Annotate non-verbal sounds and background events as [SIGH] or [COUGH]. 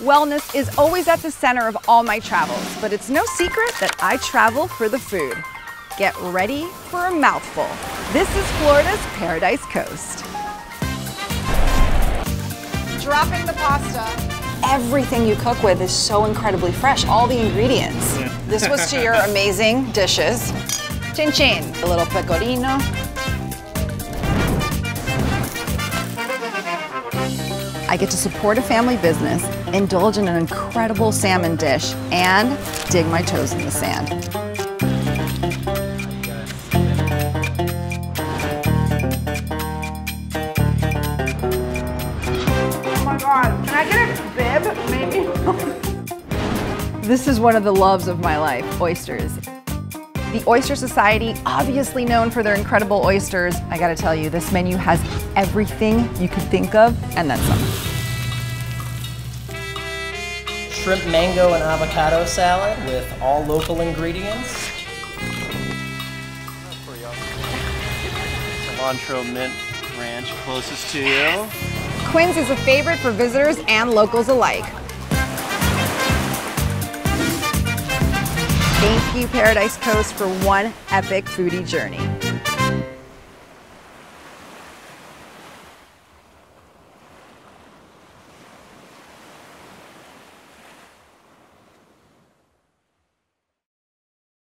Wellness is always at the center of all my travels, but it's no secret that I travel for the food. Get ready for a mouthful. This is Florida's Paradise Coast. Dropping the pasta. Everything you cook with is so incredibly fresh, all the ingredients. This was to your [LAUGHS] amazing dishes. Chin chin, a little pecorino. I get to support a family business, indulge in an incredible salmon dish, and dig my toes in the sand. Oh my god. Can I get a bib, maybe? [LAUGHS] This is one of the loves of my life, oysters. The Oyster Society, obviously known for their incredible oysters, I gotta tell you, this menu has everything you could think of and then some. Shrimp mango and avocado salad with all local ingredients. Cilantro mint ranch closest to you. Quinn's is a favorite for visitors and locals alike. Thank you, Paradise Coast, for one epic foodie journey.